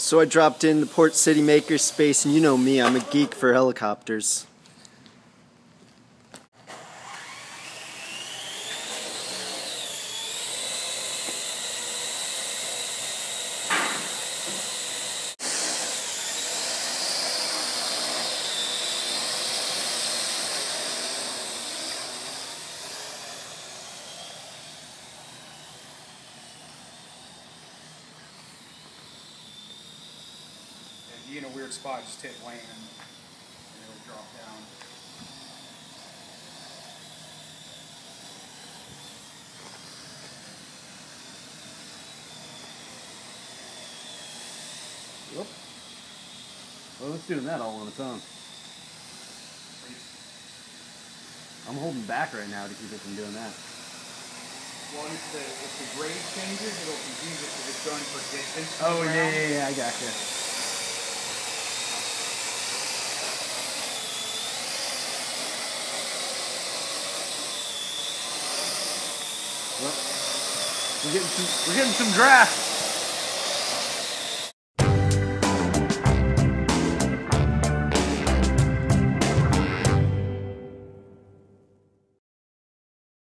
So I dropped in the Port City Makerspace, and you know me, I'm a geek for helicopters. Be in a weird spot, just hit land, and it'll drop down. Whoop. Well, it's doing that all on its own. I'm holding back right now to keep it from doing that. Well, if the, if the grade changes, it'll confuse it because it's going for distance. Oh, yeah, ground. yeah, yeah, I gotcha. Well, we're getting some, we're getting some draft.